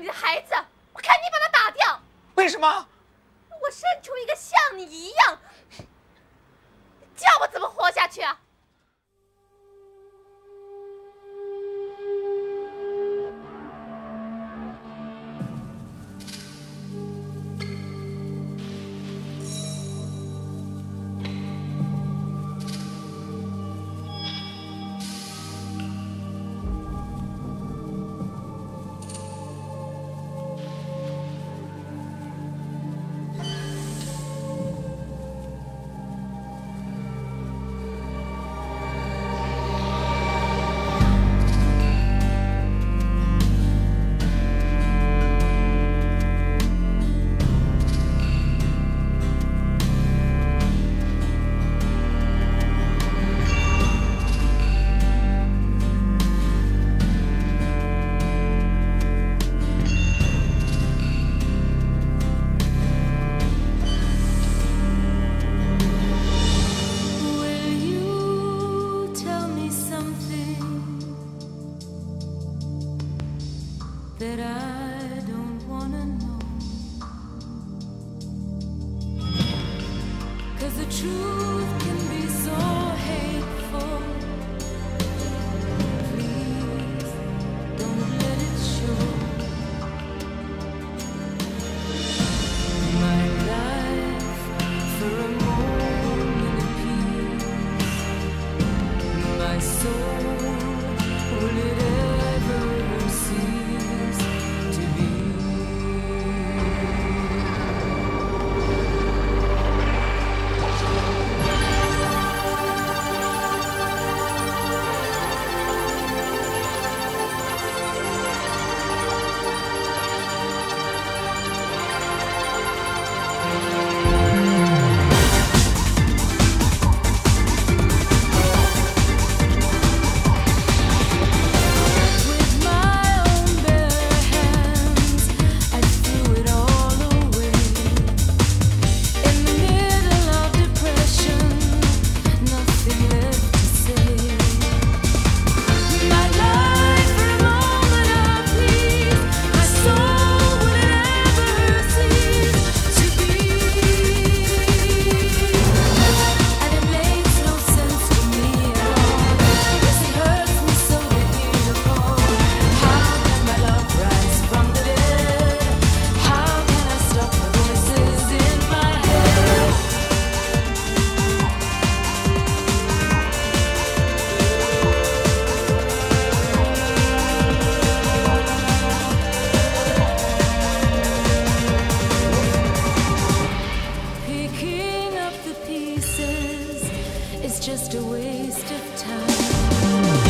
你的孩子，我看你把他打掉。为什么？我生出一个像你一样，叫我怎么活下去啊 that I don't wanna know. Cause the truth. a waste of time.